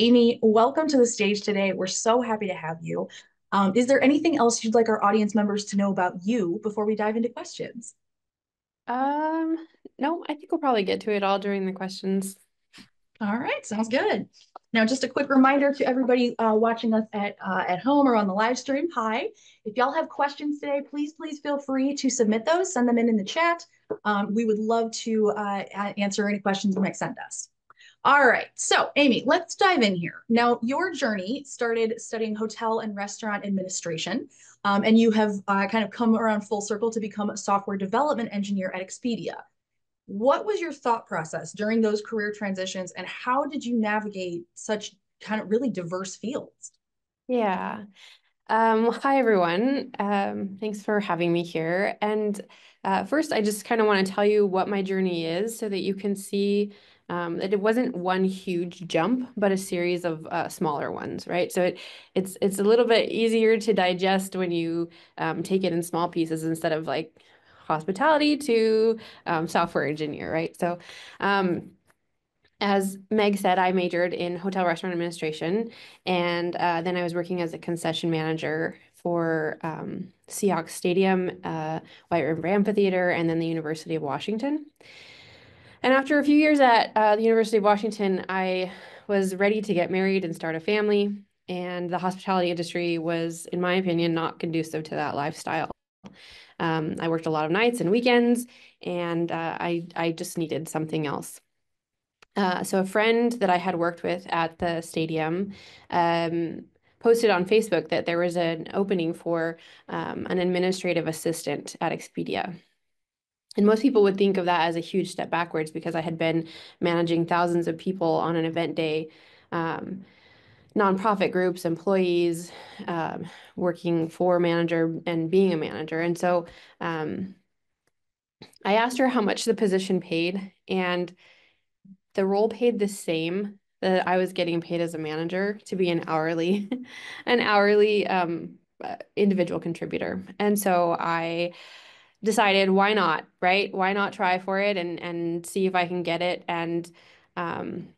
Amy, welcome to the stage today. We're so happy to have you. Um, is there anything else you'd like our audience members to know about you before we dive into questions? Um, no, I think we'll probably get to it all during the questions. All right, sounds good. Now, just a quick reminder to everybody uh, watching us at uh, at home or on the live stream. Hi, if y'all have questions today, please please feel free to submit those. Send them in in the chat. Um, we would love to uh, answer any questions you might send us. All right, so Amy, let's dive in here. Now, your journey started studying hotel and restaurant administration, um, and you have uh, kind of come around full circle to become a software development engineer at Expedia. What was your thought process during those career transitions, and how did you navigate such kind of really diverse fields? Yeah. Um, hi, everyone. Um, thanks for having me here. And uh, first, I just kind of want to tell you what my journey is so that you can see um, it wasn't one huge jump, but a series of uh, smaller ones, right? So it it's it's a little bit easier to digest when you um, take it in small pieces instead of like hospitality to um, software engineer, right? So um, as Meg said, I majored in hotel restaurant administration, and uh, then I was working as a concession manager for um, Seahawks Stadium, uh, White River Amphitheater, and then the University of Washington. And after a few years at uh, the University of Washington, I was ready to get married and start a family. And the hospitality industry was, in my opinion, not conducive to that lifestyle. Um, I worked a lot of nights and weekends, and uh, I I just needed something else. Uh, so a friend that I had worked with at the stadium um, posted on Facebook that there was an opening for um, an administrative assistant at Expedia. And most people would think of that as a huge step backwards because I had been managing thousands of people on an event day, um, nonprofit groups, employees, um, working for manager and being a manager. And so um, I asked her how much the position paid, and the role paid the same that I was getting paid as a manager to be an hourly, an hourly um, uh, individual contributor. And so I decided why not, right? Why not try for it and and see if I can get it? And um,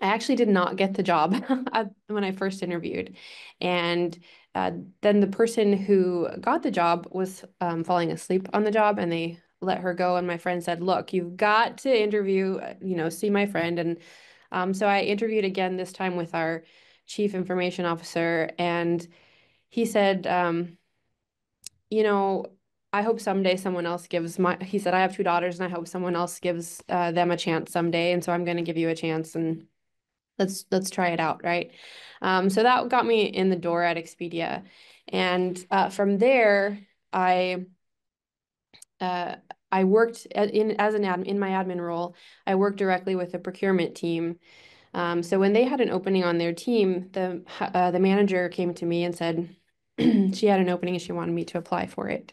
I actually did not get the job when I first interviewed, and uh, then the person who got the job was um, falling asleep on the job, and they let her go. And my friend said, "Look, you've got to interview. Uh, you know, see my friend." And um, so I interviewed again this time with our chief information officer, and he said, um, "You know." I hope someday someone else gives my, he said, I have two daughters and I hope someone else gives uh, them a chance someday. And so I'm going to give you a chance and let's, let's try it out. Right. Um, so that got me in the door at Expedia. And uh, from there, I, uh, I worked in as an admin in my admin role. I worked directly with the procurement team. Um, so when they had an opening on their team, the uh, the manager came to me and said she had an opening and she wanted me to apply for it.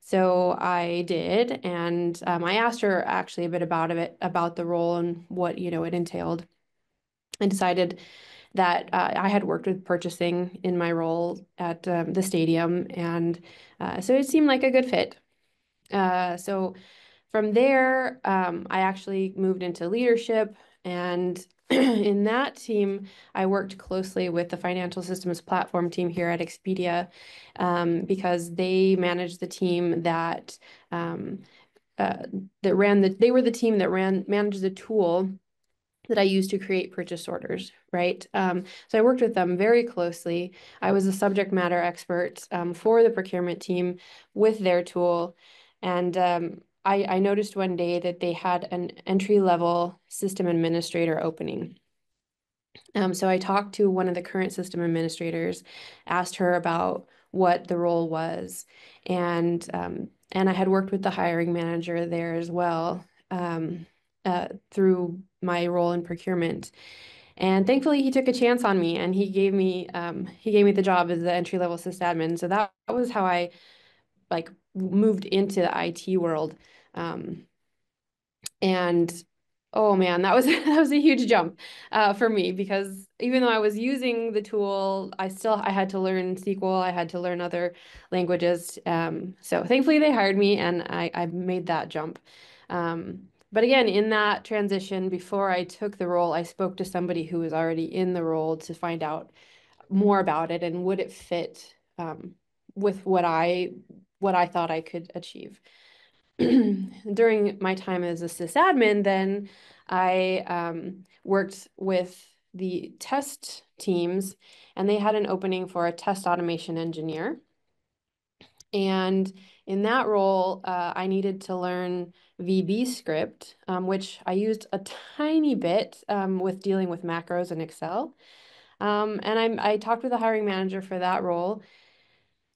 So I did, and um, I asked her actually a bit about it, about the role and what you know it entailed, and decided that uh, I had worked with purchasing in my role at um, the stadium, and uh, so it seemed like a good fit. Uh, so from there, um, I actually moved into leadership, and in that team, I worked closely with the financial systems platform team here at Expedia um, because they managed the team that um, uh, that ran the. They were the team that ran managed the tool that I used to create purchase orders, right? Um, so I worked with them very closely. I was a subject matter expert um, for the procurement team with their tool, and um, I, I noticed one day that they had an entry level system administrator opening. Um, so I talked to one of the current system administrators, asked her about what the role was, and um, and I had worked with the hiring manager there as well um, uh, through my role in procurement. And thankfully, he took a chance on me, and he gave me um, he gave me the job as the entry level sysadmin. So that, that was how I like moved into the IT world. Um, and oh man, that was that was a huge jump uh, for me because even though I was using the tool, I still I had to learn SQL. I had to learn other languages. Um, so thankfully they hired me, and I I made that jump. Um, but again, in that transition, before I took the role, I spoke to somebody who was already in the role to find out more about it and would it fit um, with what I what I thought I could achieve. During my time as a sysadmin, then I um, worked with the test teams, and they had an opening for a test automation engineer. And in that role, uh, I needed to learn VB script, um, which I used a tiny bit um, with dealing with macros in Excel. Um, and I, I talked with the hiring manager for that role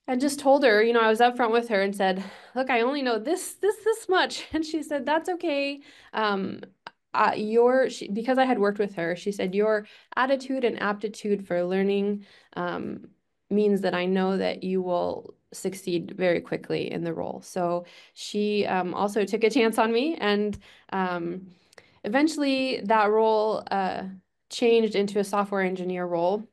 and just told her, you know, I was upfront with her and said, look, I only know this, this, this much. And she said, that's okay. Um, uh, your she, because I had worked with her, she said your attitude and aptitude for learning um, means that I know that you will succeed very quickly in the role. So she um, also took a chance on me, and um, eventually that role uh, changed into a software engineer role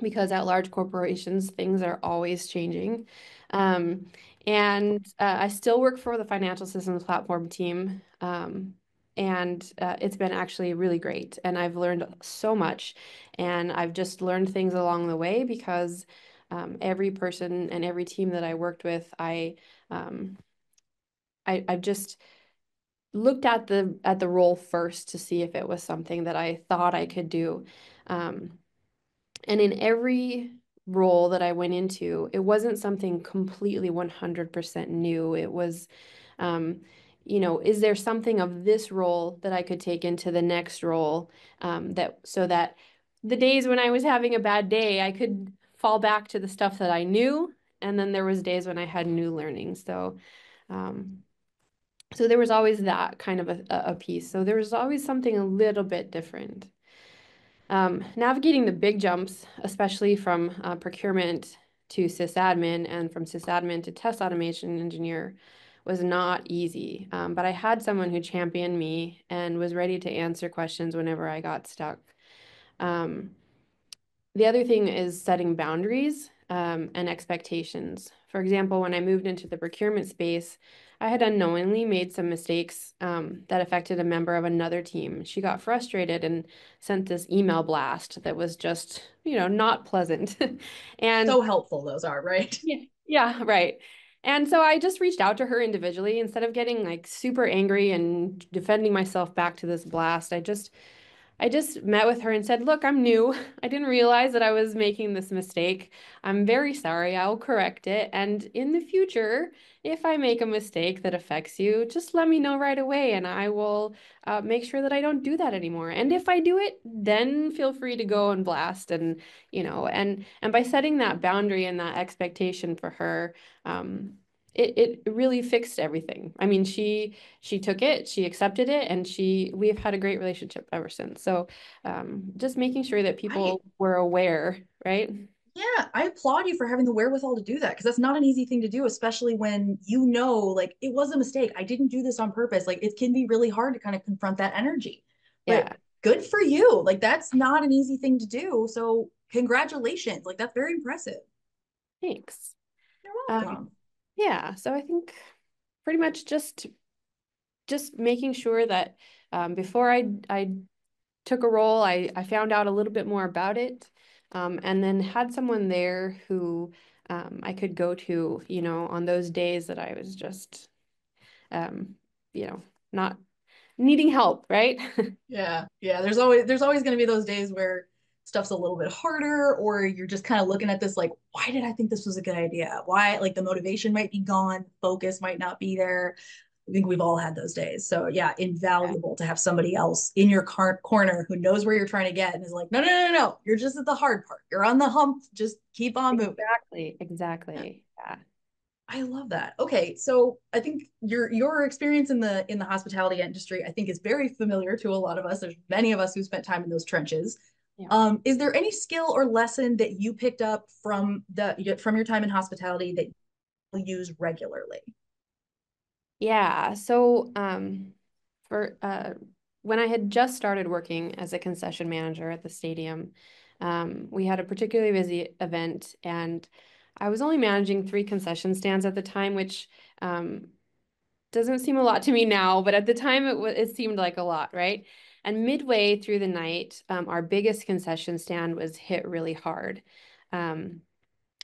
because at large corporations things are always changing. Um, and uh, I still work for the financial systems platform team. Um, and uh, it's been actually really great. And I've learned so much. And I've just learned things along the way because um, every person and every team that I worked with, I, um, I, I've just looked at the at the role first to see if it was something that I thought I could do. Um, and in every role that I went into, it wasn't something completely 100% new. It was, um, you know, is there something of this role that I could take into the next role um, that so that the days when I was having a bad day, I could fall back to the stuff that I knew. And then there was days when I had new learning. So, um, so there was always that kind of a, a piece. So there was always something a little bit different. Um, navigating the big jumps, especially from uh, procurement to sysadmin and from sysadmin to test automation engineer, was not easy. Um, but I had someone who championed me and was ready to answer questions whenever I got stuck. Um, the other thing is setting boundaries um, and expectations. For example, when I moved into the procurement space, I had unknowingly made some mistakes um, that affected a member of another team. She got frustrated and sent this email blast that was just, you know, not pleasant. and so helpful those are, right? Yeah, yeah, right. And so I just reached out to her individually instead of getting like super angry and defending myself back to this blast. I just I just met with her and said, Look, I'm new. I didn't realize that I was making this mistake. I'm very sorry. I'll correct it. And in the future, if I make a mistake that affects you, just let me know right away and I will uh, make sure that I don't do that anymore. And if I do it, then feel free to go and blast. And, you know, and, and by setting that boundary and that expectation for her, um, it, it really fixed everything. I mean, she she took it, she accepted it, and she we have had a great relationship ever since. So um, just making sure that people I, were aware, right? Yeah, I applaud you for having the wherewithal to do that because that's not an easy thing to do, especially when you know, like, it was a mistake. I didn't do this on purpose. Like, it can be really hard to kind of confront that energy. But yeah. good for you. Like, that's not an easy thing to do. So, congratulations. Like, that's very impressive. Thanks. You're welcome. Um, yeah so i think pretty much just just making sure that um, before i i took a role i i found out a little bit more about it um, and then had someone there who um, i could go to you know on those days that i was just um, you know not needing help right? Yeah yeah there's always there's always going to be those days where stuff's a little bit harder or you're just kind of looking at this like why did i think this was a good idea? Why like the motivation might be gone focus might not be there. I think we've all had those days. So yeah invaluable yeah. to have somebody else in your car- corner who knows where you're trying to get and is like no no no no. You're just at the hard part. You're on the hump. Just keep on moving. Exactly. Exactly. Yeah. I love that. Okay, so I think your your experience in the in the hospitality industry, I think, is very familiar to a lot of us. There's many of us who spent time in those trenches. Yeah. Um, is there any skill or lesson that you picked up from the from your time in hospitality that you use regularly? Yeah. So um, for uh, when I had just started working as a concession manager at the stadium, um, we had a particularly busy event, and I was only managing three concession stands at the time, which um, doesn't seem a lot to me now, but at the time it, it seemed like a lot, right? And midway through the night, um, our biggest concession stand was hit really hard. Um,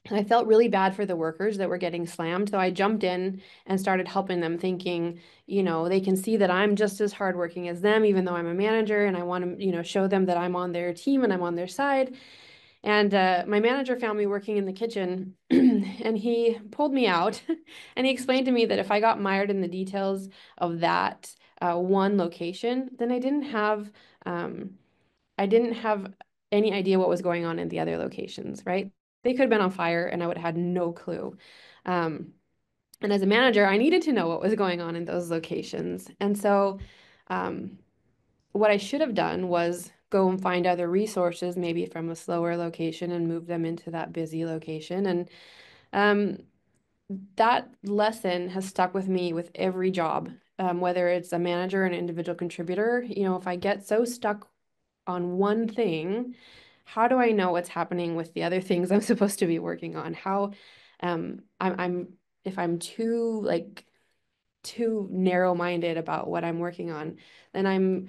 and I felt really bad for the workers that were getting slammed. So I jumped in and started helping them, thinking, you know, they can see that I'm just as hardworking as them, even though I'm a manager, and I want to, you know, show them that I'm on their team and I'm on their side. And uh, my manager found me working in the kitchen and he pulled me out and he explained to me that if I got mired in the details of that uh, one location, then I didn't have, um, I didn't have any idea what was going on in the other locations, right? They could have been on fire and I would have had no clue. Um, and as a manager, I needed to know what was going on in those locations. And so, um, what I should have done was go and find other resources, maybe from a slower location, and move them into that busy location. And um, that lesson has stuck with me with every job, um, whether it's a manager an individual contributor. You know, if I get so stuck on one thing, how do I know what's happening with the other things I'm supposed to be working on? How um, I'm, I'm if I'm too like too narrow-minded about what I'm working on, then I'm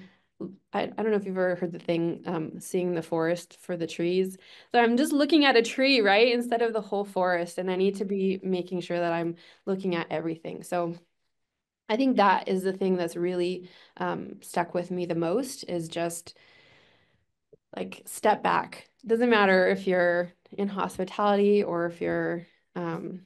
I, I don't know if you've ever heard the thing, um, seeing the forest for the trees. So I'm just looking at a tree, right, instead of the whole forest. And I need to be making sure that I'm looking at everything. So I think that is the thing that's really um, stuck with me the most is just like step back. Doesn't matter if you're in hospitality or if you're um,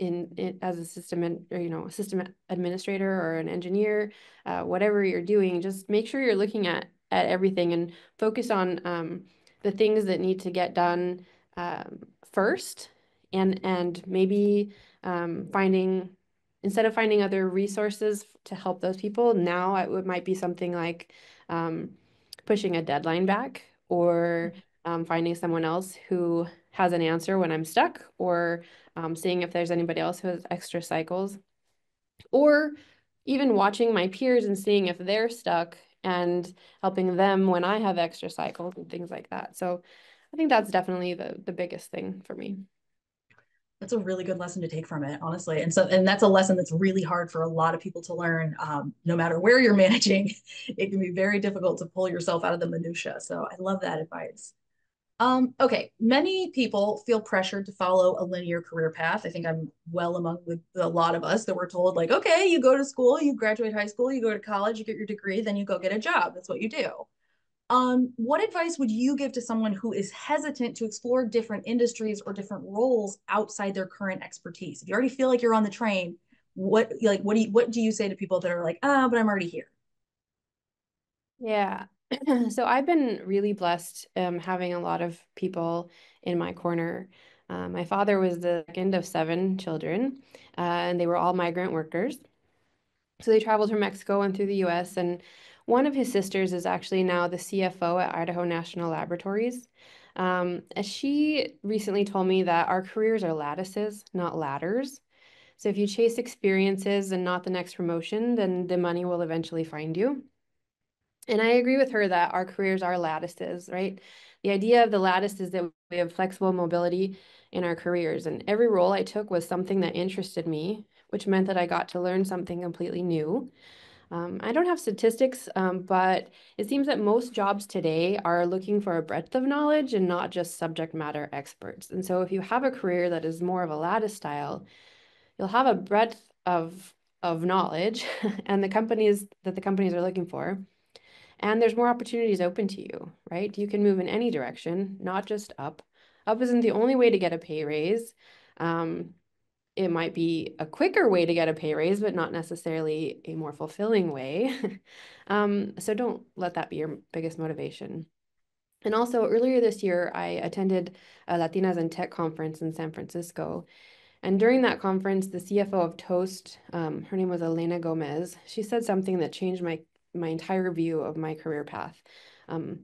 in, in as a system or, you know system administrator or an engineer uh, whatever you're doing just make sure you're looking at at everything and focus on um, the things that need to get done um, first and and maybe um, finding instead of finding other resources to help those people now it might be something like um, pushing a deadline back or um, finding someone else who has an answer when I'm stuck or um, seeing if there's anybody else who has extra cycles, or even watching my peers and seeing if they're stuck and helping them when I have extra cycles and things like that. So I think that's definitely the the biggest thing for me. That's a really good lesson to take from it, honestly. And so, and that's a lesson that's really hard for a lot of people to learn. Um, no matter where you're managing, it can be very difficult to pull yourself out of the minutia. So I love that advice. Um, okay, many people feel pressured to follow a linear career path. I think I'm well among with a lot of us that were told, like, okay, you go to school, you graduate high school, you go to college, you get your degree, then you go get a job. That's what you do. Um, what advice would you give to someone who is hesitant to explore different industries or different roles outside their current expertise? If you already feel like you're on the train, what like what do you what do you say to people that are like, ah, oh, but I'm already here? Yeah, so I've been really blessed um, having a lot of people in my corner. Uh, my father was the second of seven children, uh, and they were all migrant workers. So they traveled from Mexico and through the US. And one of his sisters is actually now the CFO at Idaho National Laboratories. Um, she recently told me that our careers are lattices, not ladders. So if you chase experiences and not the next promotion, then the money will eventually find you. And I agree with her that our careers are lattices, right? The idea of the lattice is that we have flexible mobility in our careers. And every role I took was something that interested me, which meant that I got to learn something completely new. Um, I don't have statistics, um, but it seems that most jobs today are looking for a breadth of knowledge and not just subject matter experts. And so if you have a career that is more of a lattice style, you'll have a breadth of of knowledge and the companies that the companies are looking for and there's more opportunities open to you, right? You can move in any direction, not just up. Up isn't the only way to get a pay raise. Um, it might be a quicker way to get a pay raise, but not necessarily a more fulfilling way. um, so don't let that be your biggest motivation. And also, earlier this year, I attended a Latinas in Tech conference in San Francisco. And during that conference, the CFO of Toast, um, her name was Elena Gomez, she said something that changed my my entire view of my career path. Um,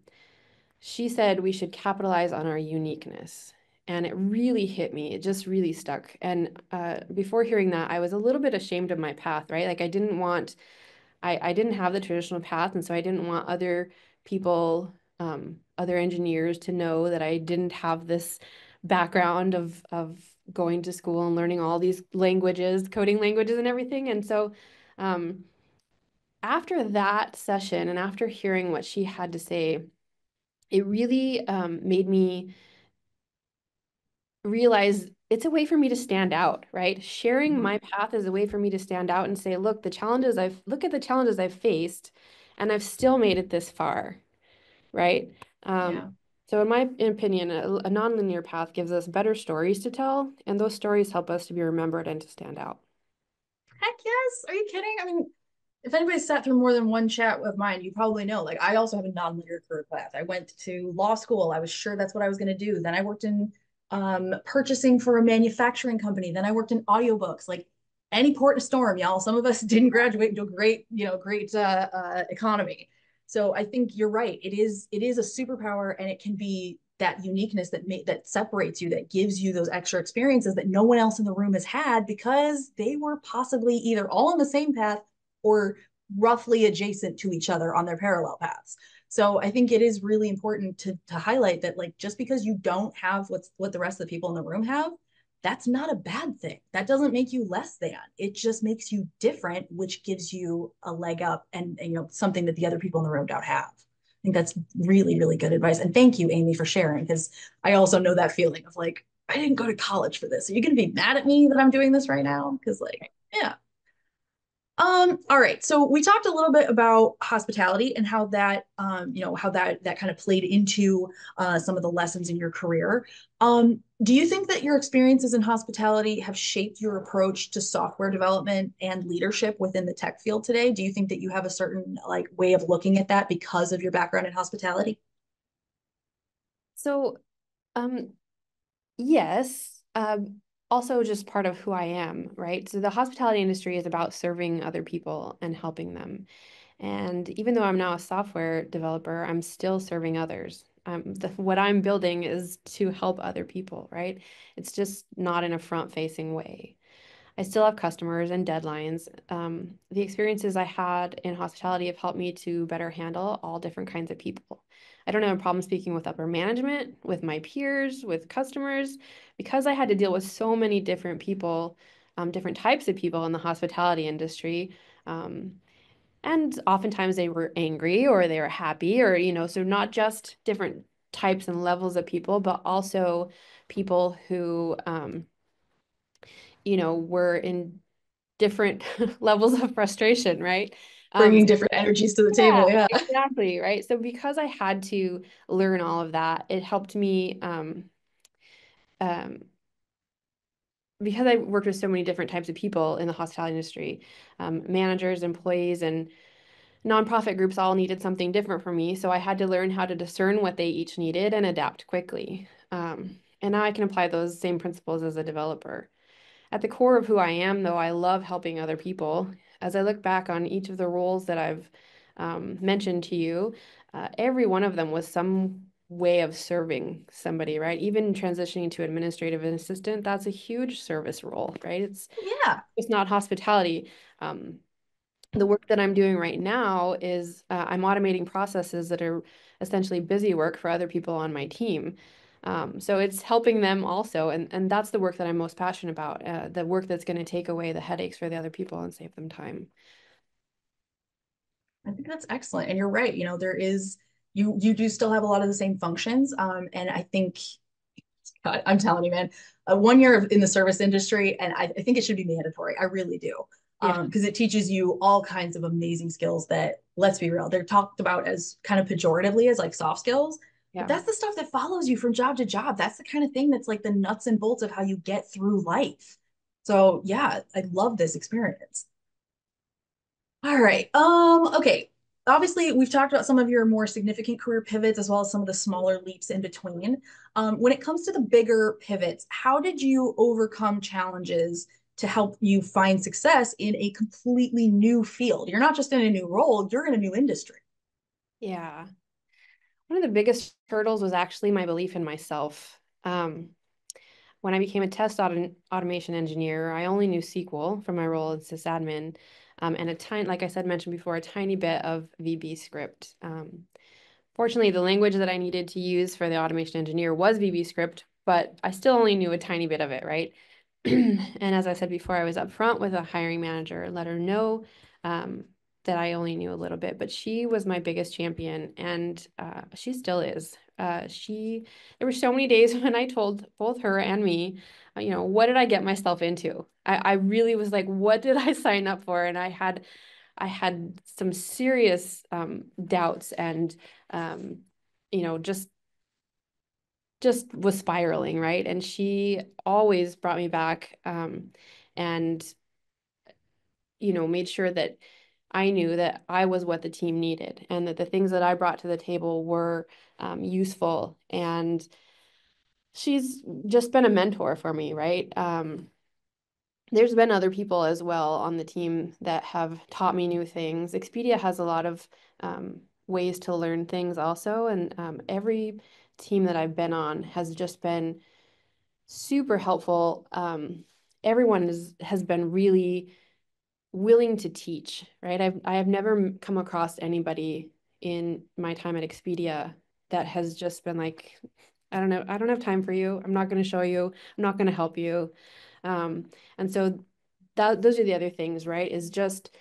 she said we should capitalize on our uniqueness. And it really hit me. It just really stuck. And uh, before hearing that, I was a little bit ashamed of my path, right? Like I didn't want, I, I didn't have the traditional path. And so I didn't want other people, um, other engineers to know that I didn't have this background of, of going to school and learning all these languages, coding languages and everything. And so Um, after that session and after hearing what she had to say, it really um, made me realize it's a way for me to stand out, right? Sharing mm-hmm. my path is a way for me to stand out and say, look, the challenges I've look at the challenges I've faced and I've still made it this far, right? Um, yeah. So in my opinion, a, a nonlinear path gives us better stories to tell, and those stories help us to be remembered and to stand out. Heck yes. Are you kidding? I mean, if anybody sat through more than one chat of mine, you probably know. Like I also have a nonlinear career path. I went to law school. I was sure that's what I was going to do. Then I worked in um, purchasing for a manufacturing company. Then I worked in audiobooks. Like any port in a storm, y'all. Some of us didn't graduate into a great, you know, great uh, uh, economy. So I think you're right. It is it is a superpower, and it can be that uniqueness that ma- that separates you, that gives you those extra experiences that no one else in the room has had because they were possibly either all on the same path or roughly adjacent to each other on their parallel paths. So I think it is really important to to highlight that like just because you don't have what's what the rest of the people in the room have, that's not a bad thing. That doesn't make you less than. It just makes you different, which gives you a leg up and, and you know something that the other people in the room don't have. I think that's really really good advice. And thank you, Amy, for sharing because I also know that feeling of like I didn't go to college for this. Are you going to be mad at me that I'm doing this right now? Because like yeah, um, all right. So we talked a little bit about hospitality and how that, um, you know, how that that kind of played into uh, some of the lessons in your career. Um, do you think that your experiences in hospitality have shaped your approach to software development and leadership within the tech field today? Do you think that you have a certain like way of looking at that because of your background in hospitality? So, um, yes. Um, also just part of who I am, right? So the hospitality industry is about serving other people and helping them. And even though I'm now a software developer, I'm still serving others. Um, the, what I'm building is to help other people, right? It's just not in a front facing way. I still have customers and deadlines. Um, the experiences I had in hospitality have helped me to better handle all different kinds of people. I don't have a problem speaking with upper management, with my peers, with customers, because I had to deal with so many different people, um, different types of people in the hospitality industry. Um, and oftentimes they were angry or they were happy, or, you know, so not just different types and levels of people, but also people who, um, you know, we're in different levels of frustration, right? bringing um, different energies to the yeah, table. Yeah, exactly. Right. So because I had to learn all of that, it helped me. Um, um, because I worked with so many different types of people in the hospitality industry, um, managers, employees, and nonprofit groups all needed something different from me. So I had to learn how to discern what they each needed and adapt quickly. Um, and now I can apply those same principles as a developer. At the core of who I am, though, I love helping other people as I look back on each of the roles that I've um, mentioned to you, uh, every one of them was some way of serving somebody, right? Even transitioning to administrative assistant, that's a huge service role, right? It's yeah, it's not hospitality. Um, the work that I'm doing right now is uh, I'm automating processes that are essentially busy work for other people on my team. Um, so it's helping them also, and and that's the work that I'm most passionate about. Uh, the work that's going to take away the headaches for the other people and save them time. I think that's excellent, and you're right. You know, there is you you do still have a lot of the same functions, um, and I think, God, I'm telling you, man, uh, one year in the service industry, and I, I think it should be mandatory. I really do because um, it teaches you all kinds of amazing skills that let's be real they're talked about as kind of pejoratively as like soft skills yeah. But that's the stuff that follows you from job to job. That's the kind of thing that's like the nuts and bolts of how you get through life. So yeah, I love this experience. All right. Um, okay. Obviously, we've talked about some of your more significant career pivots as well as some of the smaller leaps in between. Um, when it comes to the bigger pivots, how did you overcome challenges to help you find success in a completely new field? You're not just in a new role, you're in a new industry. Yeah. One of the biggest hurdles was actually my belief in myself. Um, when I became a test auto automation engineer, I only knew SQL from my role as sysadmin, um, and a tiny, like I said, mentioned before, a tiny bit of VB script. Um, fortunately, the language that I needed to use for the automation engineer was VB script, but I still only knew a tiny bit of it, right? and as I said before, I was upfront with a hiring manager, let her know um, that I only knew a little bit, but she was my biggest champion, and uh, she still is. Uh, she there were so many days when I told both her and me, uh, you know, what did I get myself into? I, I really was like, what did I sign up for? And I had I had some serious um, doubts and um, you know just just was spiraling right and she always brought me back um, and you know made sure that I knew that I was what the team needed and that the things that I brought to the table were um, useful. And she's just been a mentor for me, right? Um, there's been other people as well on the team that have taught me new things. Expedia has a lot of um, ways to learn things also. And um, every team that I've been on has just been super helpful. Um, everyone is, has been really willing to teach, right? I've I have never come across anybody in my time at Expedia that has just been like, I don't know, I don't have time for you. I'm not going to show you. I'm not going to help you. Um, and so that those are the other things, right? Is just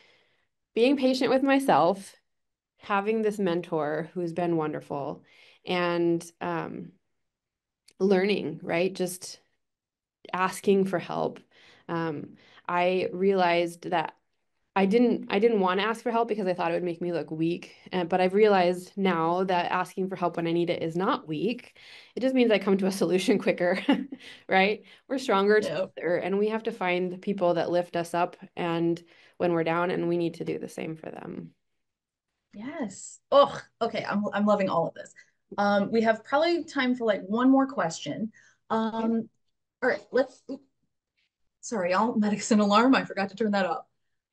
being patient with myself, having this mentor who's been wonderful, and um, learning, right? Just asking for help. Um, I realized that I didn't I didn't want to ask for help because I thought it would make me look weak. Uh, but I've realized now that asking for help when I need it is not weak. It just means I come to a solution quicker, right? We're stronger yeah. together and we have to find people that lift us up and when we're down and we need to do the same for them. Yes. Oh, okay. I'm I'm loving all of this. Um, we have probably time for like one more question. Um, all right, let's sorry, all medicine alarm. I forgot to turn that off.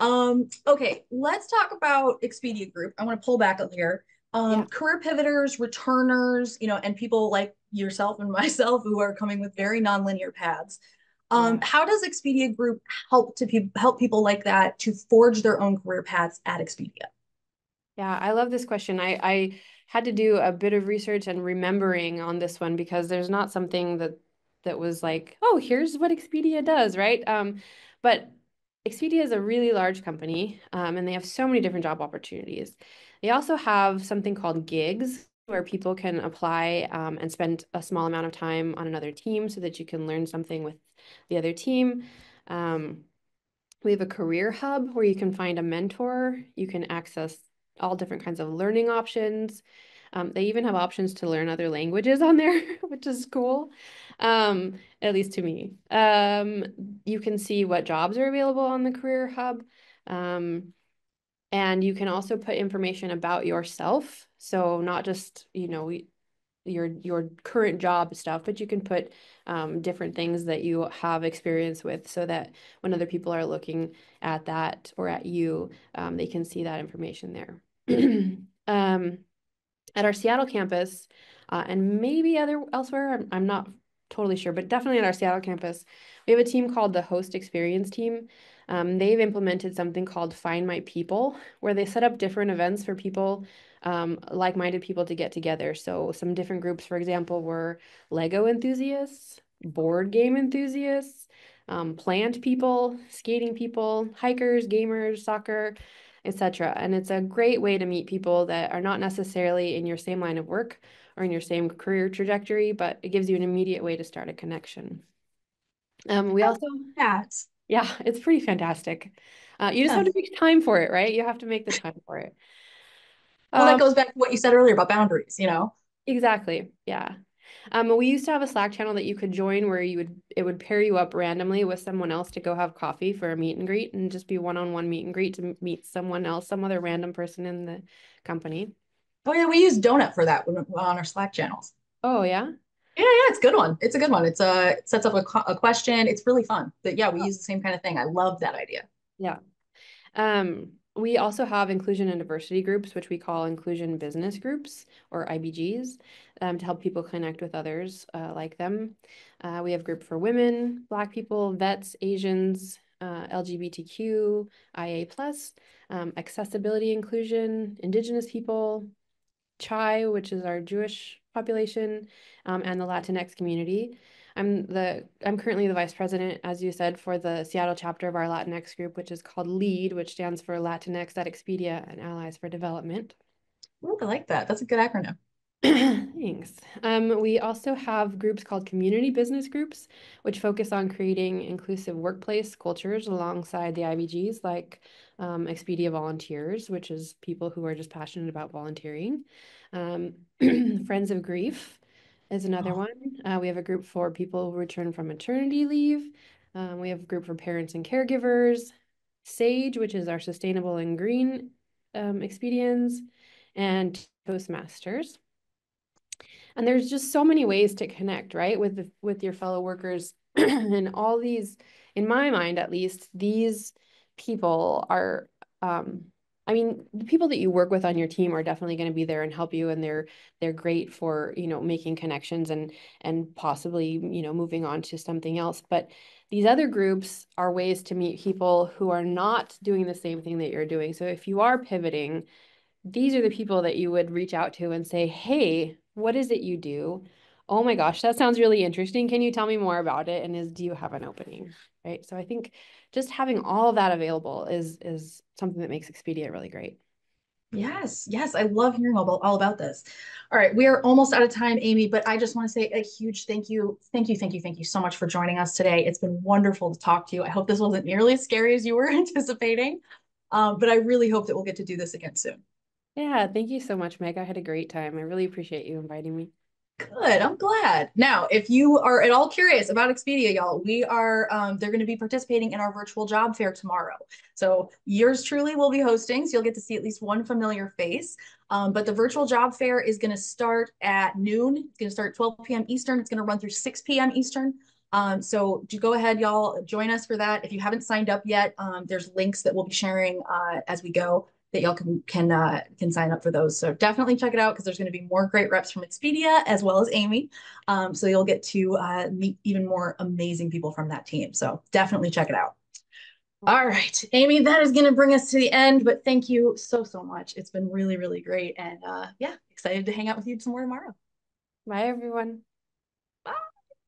Um, okay, let's talk about Expedia Group. I want to pull back up here. Um, yeah. career pivoters, returners, you know, and people like yourself and myself who are coming with very nonlinear paths. Um, yeah. How does Expedia Group help to pe- help people like that to forge their own career paths at Expedia? Yeah, I love this question. I, I had to do a bit of research and remembering on this one because there's not something that that was like, oh, here's what Expedia does, right? Um, but Expedia is a really large company um, and they have so many different job opportunities. They also have something called gigs where people can apply um, and spend a small amount of time on another team so that you can learn something with the other team. Um, we have a career hub where you can find a mentor. You can access all different kinds of learning options. Um, they even have options to learn other languages on there, which is cool um, at least to me. Um, you can see what jobs are available on the Career Hub. Um, and you can also put information about yourself. So not just, you know, your your current job stuff, but you can put um, different things that you have experience with so that when other people are looking at that or at you, um, they can see that information there. um, at our Seattle campus, uh, and maybe other elsewhere, I'm, I'm not totally sure, but definitely at our Seattle campus, we have a team called the Host Experience Team. Um, they've implemented something called Find My People, where they set up different events for people, um, like minded people to get together. So, some different groups, for example, were Lego enthusiasts, board game enthusiasts, um, plant people, skating people, hikers, gamers, soccer, etc. And it's a great way to meet people that are not necessarily in your same line of work or in your same career trajectory, but it gives you an immediate way to start a connection. Um, we also that yeah, it's pretty fantastic. Uh, you just yeah. have to make time for it, right? You have to make the time for it. Well, um, that goes back to what you said earlier about boundaries, you know? Exactly. Yeah. Um, we used to have a Slack channel that you could join where you would it would pair you up randomly with someone else to go have coffee for a meet and greet and just be one-on-one meet and greet to meet someone else, some other random person in the company. Oh yeah, we use Donut for that on our Slack channels. Oh yeah. Yeah, yeah, it's a good one. It's a good one. It's a it sets up a, a question. It's really fun. But yeah, we oh. use the same kind of thing. I love that idea. Yeah. Um, we also have inclusion and diversity groups, which we call inclusion business groups or IBGs, um, to help people connect with others uh, like them. Uh, we have group for women, Black people, vets, Asians, uh, LGBTQ, IA plus, um, accessibility inclusion, Indigenous people, CHAI, which is our Jewish population um, and the Latinx community. I'm the I'm currently the vice president, as you said, for the Seattle chapter of our Latinx group, which is called LEAD, which stands for Latinx at Expedia and Allies for Development. Ooh, I like that. That's a good acronym. Thanks. Um, we also have groups called community business groups, which focus on creating inclusive workplace cultures alongside the IBGs, like um, Expedia Volunteers, which is people who are just passionate about volunteering. Um, Friends of Grief, is another oh. one. Uh, we have a group for people who return from maternity leave. Um, we have a group for parents and caregivers. SAGE, which is our sustainable and green um, Expedians, and Toastmasters. And there's just so many ways to connect, right, with the, with your fellow workers, and all these, in my mind at least, these people are um, I mean, the people that you work with on your team are definitely going to be there and help you, and they're they're great for you know making connections and and possibly you know moving on to something else. But these other groups are ways to meet people who are not doing the same thing that you're doing. So if you are pivoting, these are the people that you would reach out to and say, "Hey, what is it you do?" Oh my gosh, that sounds really interesting. Can you tell me more about it? And is do you have an opening? Right. So I think just having all of that available is is something that makes Expedia really great. Yes, yes, I love hearing all about, all about this. All right, we are almost out of time, Amy, but I just want to say a huge thank you, thank you, thank you, thank you so much for joining us today. It's been wonderful to talk to you. I hope this wasn't nearly as scary as you were anticipating, um, but I really hope that we'll get to do this again soon. Yeah, thank you so much, Meg. I had a great time. I really appreciate you inviting me. Good. I'm glad. Now, if you are at all curious about Expedia, y'all, we are um, they're going to be participating in our virtual job fair tomorrow. So yours truly will be hosting, so you'll get to see at least one familiar face. Um, but the virtual job fair is going to start at noon. It's going to start 12 p.m. Eastern. It's going to run through 6 p.m. Eastern. Um, so do go ahead, y'all, join us for that. If you haven't signed up yet, um, there's links that we'll be sharing uh, as we go that y'all can can uh, can sign up for those. So definitely check it out because there's going to be more great reps from Expedia as well as Amy. Um, so you'll get to uh, meet even more amazing people from that team. So definitely check it out. All right, Amy, that is going to bring us to the end. But thank you so so much. It's been really really great, and uh, yeah, excited to hang out with you some more tomorrow. Bye everyone.